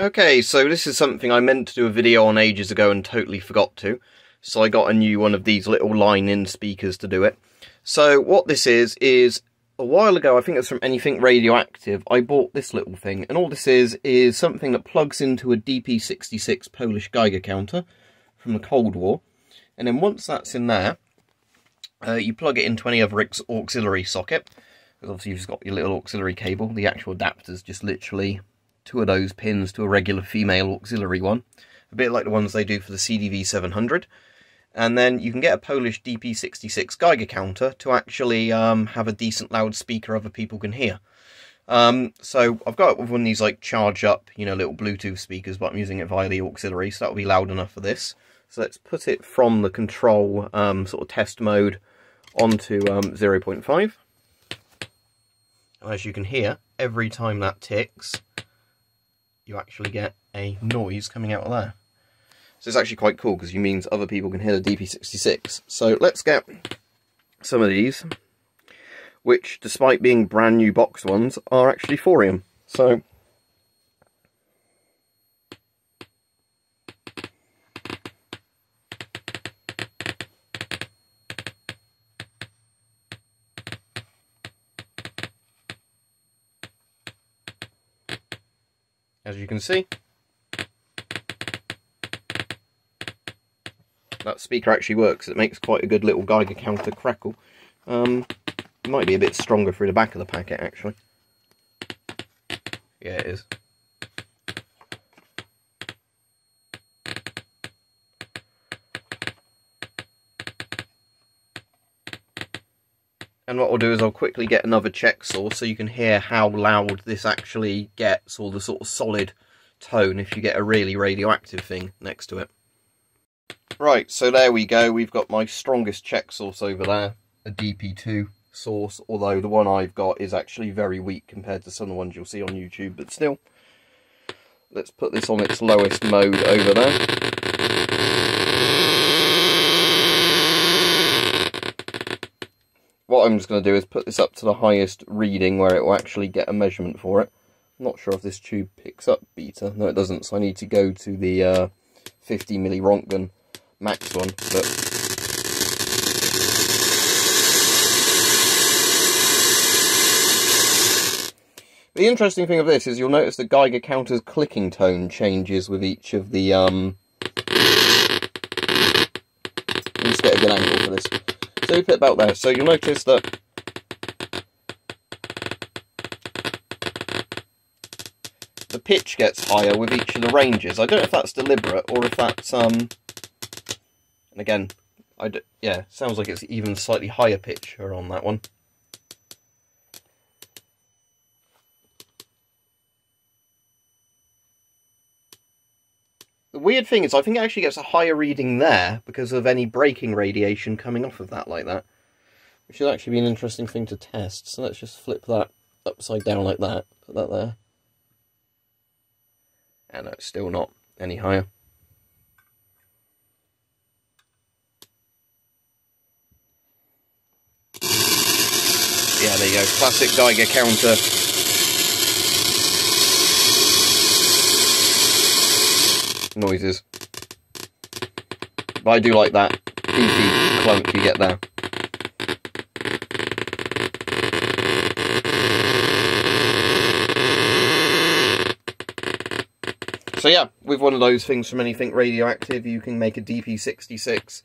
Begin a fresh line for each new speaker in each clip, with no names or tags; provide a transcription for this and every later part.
Okay, so this is something I meant to do a video on ages ago and totally forgot to. So I got a new one of these little line-in speakers to do it. So what this is, is a while ago, I think it's from Anything Radioactive, I bought this little thing. And all this is, is something that plugs into a DP66 Polish Geiger counter from the Cold War. And then once that's in there, uh, you plug it into any other auxiliary socket. Because obviously you've just got your little auxiliary cable. The actual adapter's just literally two of those pins to a regular female auxiliary one, a bit like the ones they do for the CDV 700. And then you can get a Polish DP66 Geiger counter to actually um, have a decent loudspeaker other people can hear. Um, so I've got one of these like charge up, you know, little Bluetooth speakers, but I'm using it via the auxiliary, so that'll be loud enough for this. So let's put it from the control um, sort of test mode onto um, 0.5. As you can hear, every time that ticks, you actually get a noise coming out of there. So it's actually quite cool because you means other people can hear the DP66. So let's get some of these, which despite being brand new boxed ones, are actually Thorium. So as you can see. That speaker actually works. It makes quite a good little Geiger counter crackle. Um, might be a bit stronger through the back of the packet, actually. Yeah, it is. And what I'll do is I'll quickly get another check source so you can hear how loud this actually gets, or the sort of solid tone if you get a really radioactive thing next to it. Right, so there we go. We've got my strongest check source over there, a DP2 source, although the one I've got is actually very weak compared to some of the ones you'll see on YouTube, but still. Let's put this on its lowest mode over there. What I'm just going to do is put this up to the highest reading where it will actually get a measurement for it. I'm not sure if this tube picks up beta. No, it doesn't, so I need to go to the uh, 50 milli Rontgen max one. But The interesting thing of this is you'll notice the Geiger counter's clicking tone changes with each of the, um... Let's get a good angle for this. We put about there. So you'll notice that the pitch gets higher with each of the ranges. I don't know if that's deliberate or if that's um. And again, I d yeah, sounds like it's even slightly higher pitch on that one. The weird thing is, I think it actually gets a higher reading there because of any braking radiation coming off of that like that. Which should actually be an interesting thing to test. So let's just flip that upside down like that. Put that there. And it's still not any higher. Yeah, there you go. Classic Geiger counter noises. But I do like that beefy clunk you get there. So yeah, with one of those things from anything radioactive, you can make a DP66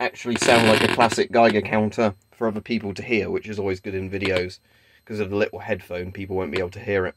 actually sound like a classic Geiger counter for other people to hear, which is always good in videos. Because of the little headphone, people won't be able to hear it.